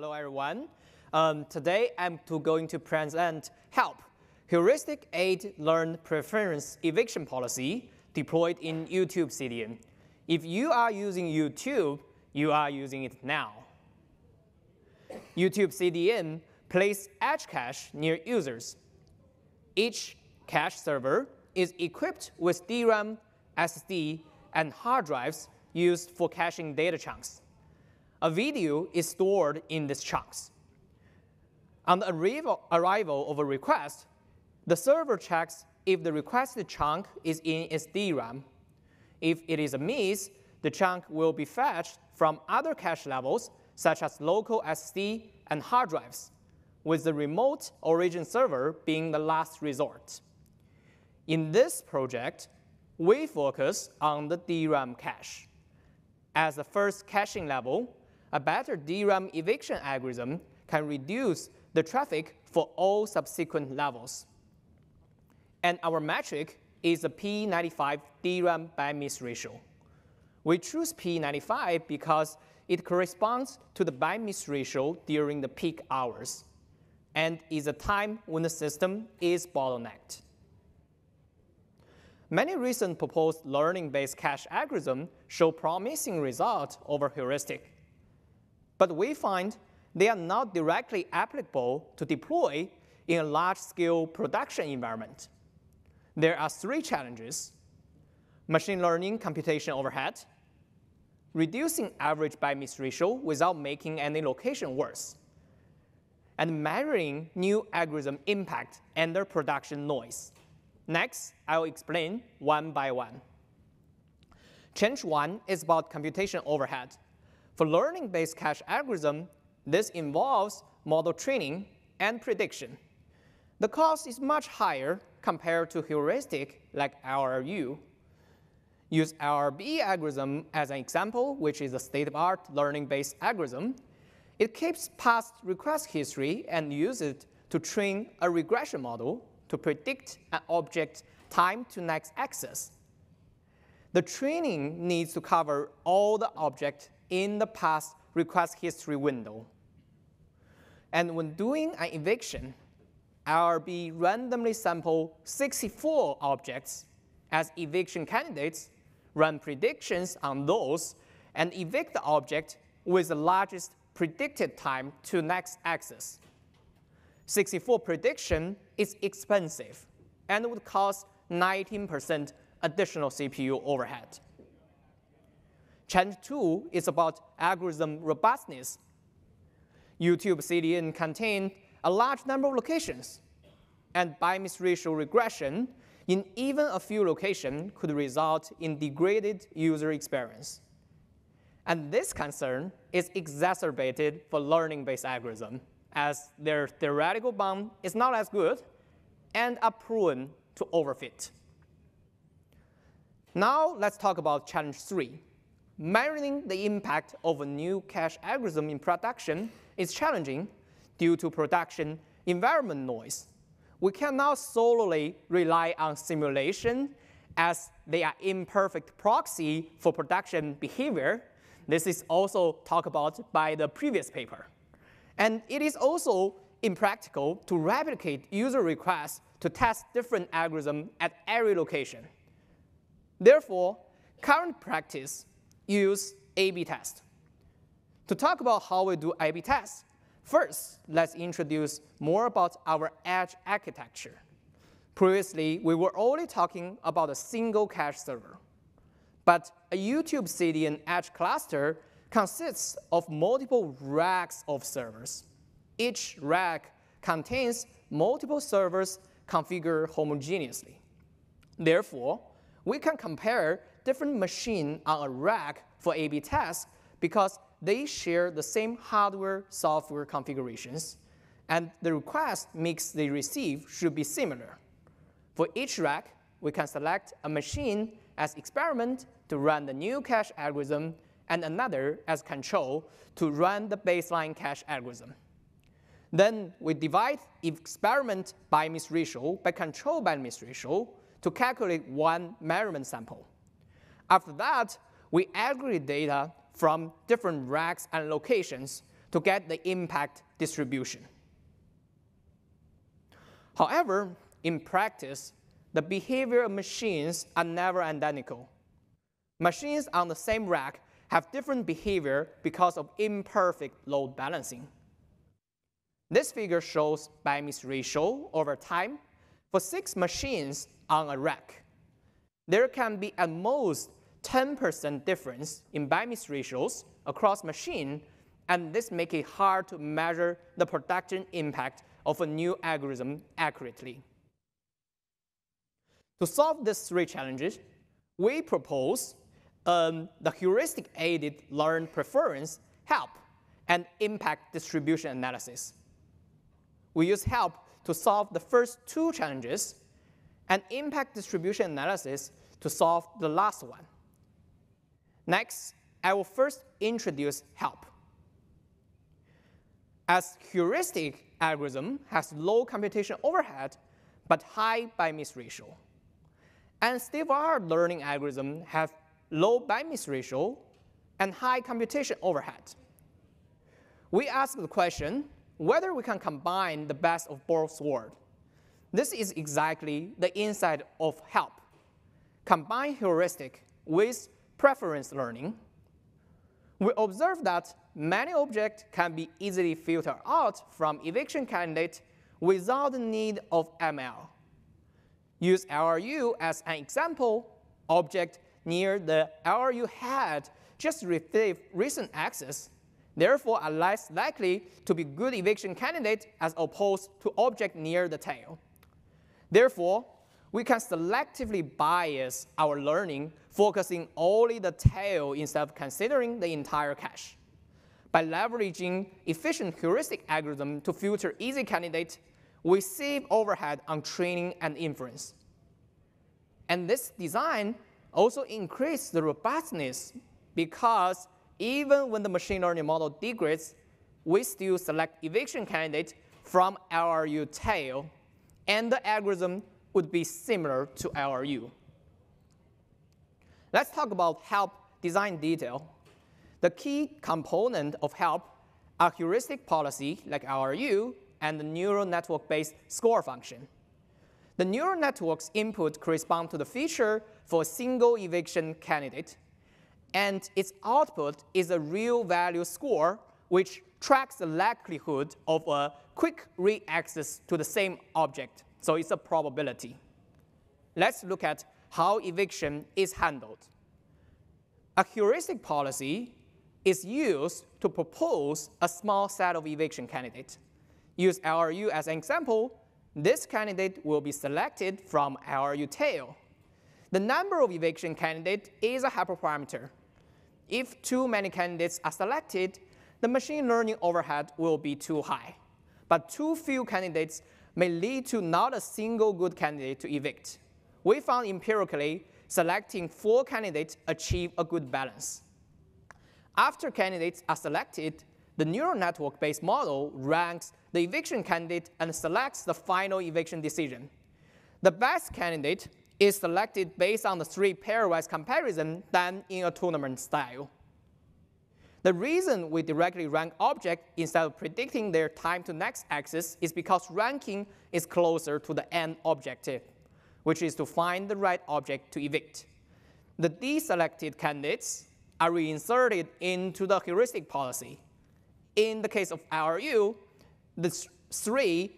Hello, everyone. Um, today, I'm to going to present HALP, Heuristic Aid Learn Preference Eviction Policy deployed in YouTube CDN. If you are using YouTube, you are using it now. YouTube CDN place edge cache near users. Each cache server is equipped with DRAM, SSD, and hard drives used for caching data chunks. A video is stored in these chunks. On the arrival, of a request, the server checks if the requested chunk is in its DRAM. If it is a miss, the chunk will be fetched from other cache levels, such as local SSD and hard drives, with the remote origin server being the last resort. In this project, we focus on the DRAM cache. As the first caching level, a better DRAM eviction algorithm can reduce the traffic for all subsequent levels. And our metric is the P95 DRAM miss ratio. We choose P95 because it corresponds to the miss ratio during the peak hours and is a time when the system is bottlenecked. Many recent proposed learning-based cache algorithms show promising results over heuristic. But we find they are not directly applicable to deploy in a large-scale production environment. There are three challenges. Machine learning computation overhead, reducing average byte miss ratio without making any location worse, and measuring new algorithm impact under production noise. Next, I'll explain one by one. Change one is about computation overhead. For learning-based cache algorithm, this involves model training and prediction. The cost is much higher compared to heuristic like LRU. Use LRB algorithm as an example, which is a state-of-art learning-based algorithm. It keeps past request history and uses it to train a regression model to predict an object time to next access. The training needs to cover all the objects in the past request history window. And when doing an eviction, LRB randomly sample 64 objects as eviction candidates, run predictions on those, and evict the object with the largest predicted time to next access. 64 prediction is expensive and would cost 19% additional CPU overhead. Challenge 2 is about algorithm robustness. YouTube CDN contains a large number of locations, and byte-miss ratio regression in even a few locations could result in degraded user experience. And this concern is exacerbated for learning-based algorithm, as their theoretical bound is not as good and are prone to overfit. Now let's talk about challenge three, Measuring the impact of a new cache algorithm in production is challenging due to production environment noise. We cannot solely rely on simulation as they are imperfect proxy for production behavior. This is also talked about by the previous paper. And it is also impractical to replicate user requests to test different algorithms at every location. Therefore, current practice use A-B test. To talk about how we do A-B test, first, let's introduce more about our edge architecture. Previously, we were only talking about a single cache server. But a YouTube CDN edge cluster consists of multiple racks of servers. Each rack contains multiple servers configured homogeneously. Therefore, we can compare different machines on a rack for A-B tests because they share the same hardware software configurations, and the request mix they receive should be similar. For each rack, we can select a machine as experiment to run the new cache algorithm and another as control to run the baseline cache algorithm. Then we divide experiment byte miss ratio by control byte miss ratio to calculate one measurement sample. After that, we aggregate data from different racks and locations to get the impact distribution. However, in practice, the behavior of machines are never identical. Machines on the same rack have different behavior because of imperfect load balancing. This figure shows byte miss ratio over time for six machines on a rack. There can be at most 10% difference in byte miss ratios across machine, and this makes it hard to measure the production impact of a new algorithm accurately. To solve these three challenges, we propose um, the heuristic-aided learned preference, HALP, and impact distribution analysis. We use HALP to solve the first two challenges, and impact distribution analysis to solve the last one. Next, I will first introduce HALP. As heuristic algorithm has low computation overhead, but high byte miss ratio. And state-of-the-art learning algorithm have low byte miss ratio and high computation overhead. We ask the question whether we can combine the best of both worlds. This is exactly the insight of HALP. Combine heuristic with preference learning. We observe that many objects can be easily filtered out from eviction candidate without the need of ML. Use LRU as an example. Object near the LRU head just received recent access, therefore are less likely to be good eviction candidate as opposed to object near the tail. Therefore, we can selectively bias our learning, focusing only the tail instead of considering the entire cache. By leveraging efficient heuristic algorithm to filter easy candidates, we save overhead on training and inference. And this design also increases the robustness because even when the machine learning model degrades, we still select eviction candidate from LRU tail, and the algorithm would be similar to LRU. Let's talk about HALP design detail. The key component of HALP are heuristic policy like LRU and the neural network-based score function. The neural network's input correspond to the feature for a single eviction candidate, and its output is a real value score which tracks the likelihood of a quick re-access to the same object. So it's a probability. Let's look at how eviction is handled. A heuristic policy is used to propose a small set of eviction candidates. Use LRU as an example. This candidate will be selected from LRU tail. The number of eviction candidates is a hyperparameter. If too many candidates are selected, the machine learning overhead will be too high. But too few candidates may lead to not a single good candidate to evict. We found empirically selecting four candidates achieve a good balance. After candidates are selected, the neural network-based model ranks the eviction candidate and selects the final eviction decision. The best candidate is selected based on the three pairwise comparison done in a tournament style. The reason we directly rank objects instead of predicting their time to next access is because ranking is closer to the end objective, which is to find the right object to evict. The deselected candidates are reinserted into the heuristic policy. In the case of LRU, the three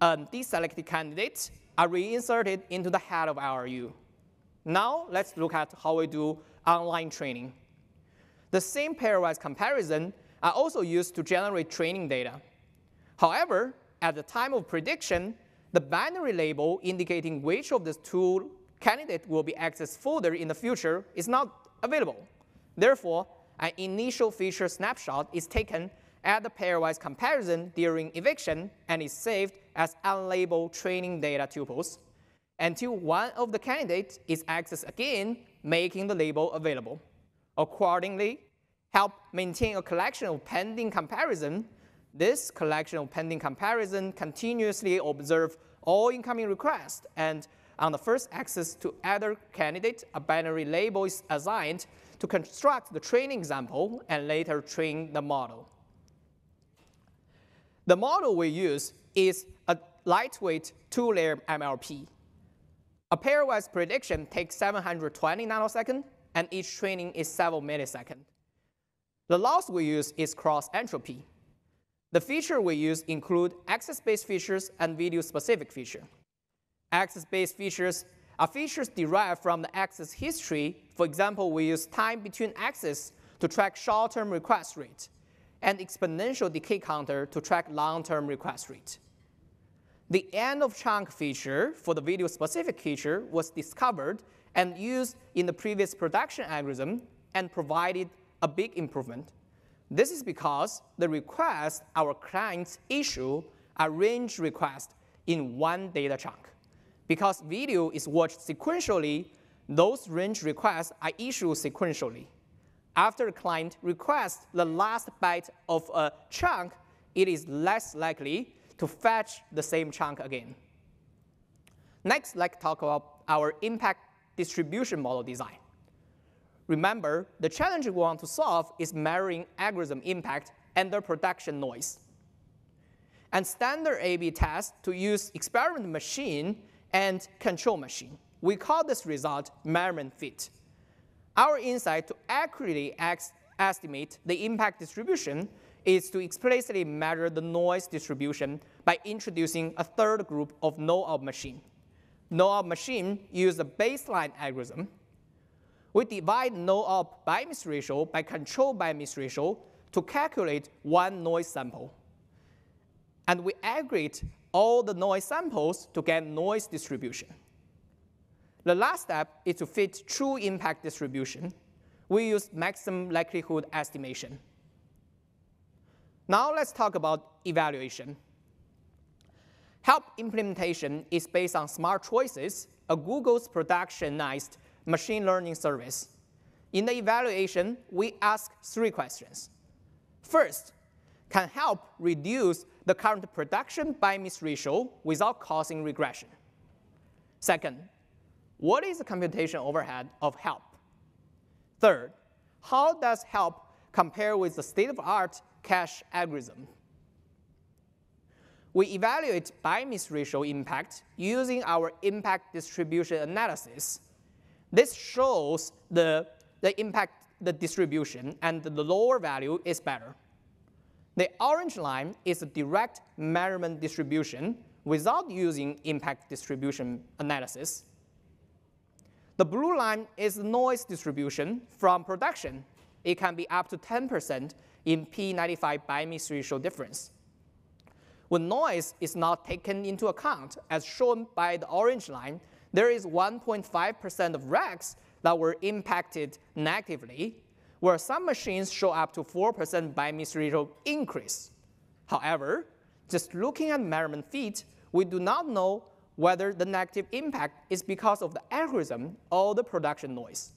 um, deselected candidates are reinserted into the head of LRU. Now let's look at how we do online training. The same pairwise comparison are also used to generate training data. However, at the time of prediction, the binary label indicating which of the two candidates will be accessed further in the future is not available. Therefore, an initial feature snapshot is taken at the pairwise comparison during eviction and is saved as unlabeled training data tuples until one of the candidates is accessed again, making the label available. Accordingly, HALP maintain a collection of pending comparison. This collection of pending comparison continuously observe all incoming requests, and on the first access to either candidate, a binary label is assigned to construct the training example and later train the model. The model we use is a lightweight two-layer MLP. A pairwise prediction takes 720 nanoseconds, and each training is several milliseconds. The loss we use is cross entropy. The feature we use include access-based features and video-specific feature. Access-based features are features derived from the access history. For example, we use time between access to track short-term request rate and exponential decay counter to track long-term request rate. The end of chunk feature for the video specific feature was discovered and used in the previous production algorithm and provided a big improvement. This is because the requests our clients issue are range requests in one data chunk. Because video is watched sequentially, those range requests are issued sequentially. After the client requests the last byte of a chunk, it is less likely to fetch the same chunk again. Next, let's talk about our impact distribution model design. Remember, the challenge we want to solve is measuring algorithm impact under production noise. And standard A-B test to use experiment machine and control machine. We call this result measurement fit. Our insight to accurately estimate the impact distribution is to explicitly measure the noise distribution by introducing a third group of no-op machine. No-op machine use a baseline algorithm. We divide no-op byte miss ratio by control byte miss ratio to calculate one noise sample. And we aggregate all the noise samples to get noise distribution. The last step is to fit true impact distribution. We use maximum likelihood estimation. Now let's talk about evaluation. HALP implementation is based on Smart Choices, a Google's productionized machine learning service. In the evaluation, we ask three questions. First, can HALP reduce the current production byte miss ratio without causing regression? Second, what is the computation overhead of HALP? Third, how does HALP compare with the state-of-art cache algorithm? We evaluate byte miss ratio impact using our impact distribution analysis. This shows the, the impact, the distribution, and the lower value is better. The orange line is a direct measurement distribution without using impact distribution analysis. The blue line is the noise distribution from production. It can be up to 10% in P95 byte miss ratio difference. When noise is not taken into account, as shown by the orange line, there is 1.5% of racks that were impacted negatively, where some machines show up to 4% byte miss ratio increase. However, just looking at measurement feet, we do not know whether the negative impact is because of the algorithm or the production noise.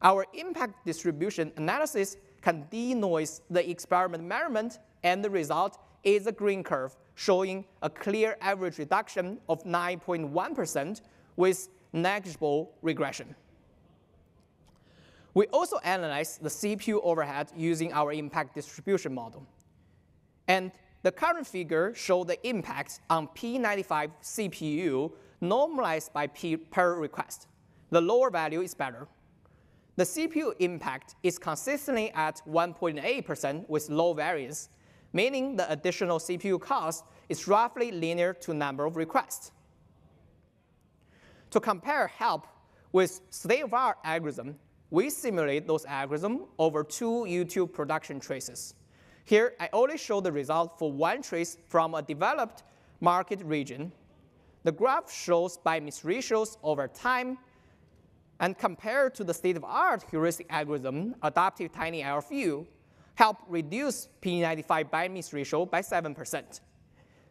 Our impact distribution analysis can denoise the experiment measurement, and the result is a green curve showing a clear average reduction of 9.1% with negligible regression. We also analyze the CPU overhead using our impact distribution model. And the current figure shows the impact on P95 CPU normalized by P per request. The lower value is better. The CPU impact is consistently at 1.8% with low variance, meaning the additional CPU cost is roughly linear to number of requests. To compare HALP with state-of-art algorithm, we simulate those algorithms over two YouTube production traces. Here, I only show the result for one trace from a developed market region. The graph shows byte miss ratios over time and compared to the state-of-art heuristic algorithm, adaptive tiny LFU, HALP reduce P95 byte miss ratio by 7%.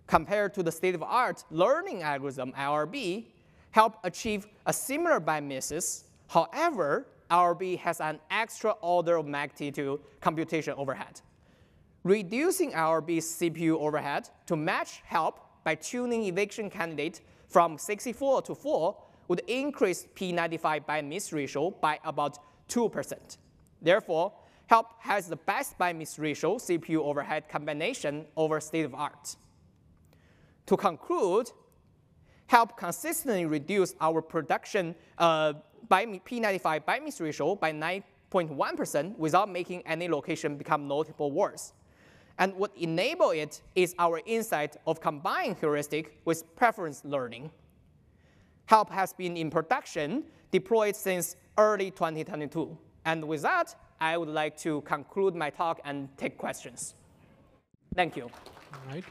Compared to the state-of-art learning algorithm, LRB, HALP achieve a similar biases. However, LRB has an extra order of magnitude computation overhead. Reducing LRB's CPU overhead to match HALP by tuning eviction candidate from 64 to 4 would increase P95 byte miss ratio by about 2%. Therefore, HALP has the best byte miss ratio CPU overhead combination over state of art. To conclude, HALP consistently reduce our production uh, by P95 byte miss ratio by 9.1% without making any location become notable worse. And what enable it is our insight of combining heuristic with preference learning. HALP has been in production, deployed since early 2022. And with that, I would like to conclude my talk and take questions. Thank you. All right.